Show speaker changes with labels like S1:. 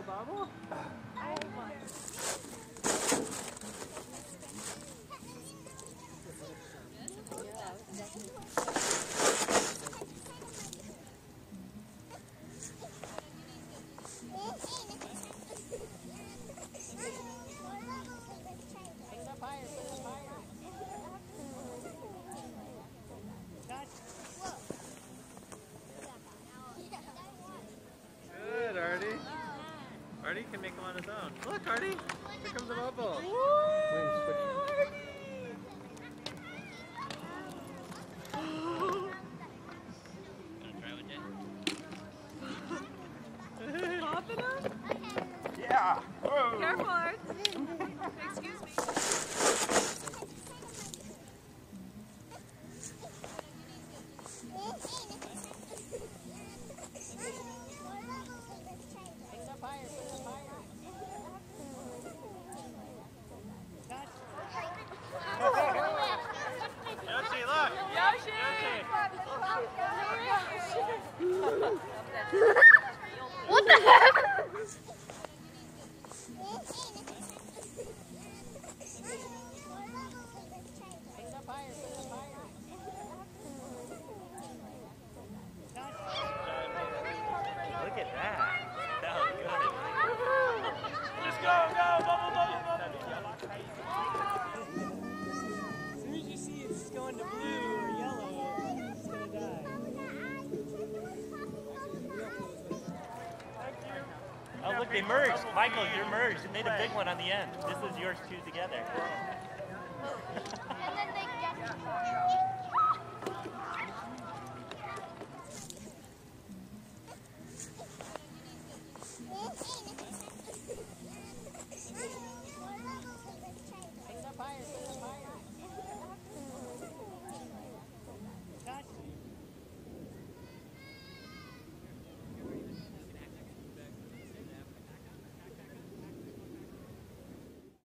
S1: little bubble? Good, Artie. Artie can make them on his own. Look, Artie. Here comes a bubble.
S2: Popping them?
S1: Yeah. Whoa.
S2: Careful,
S3: Ha
S4: ha ha! They merged. Michael, you're merged. It made a big one on the end. This is yours two together.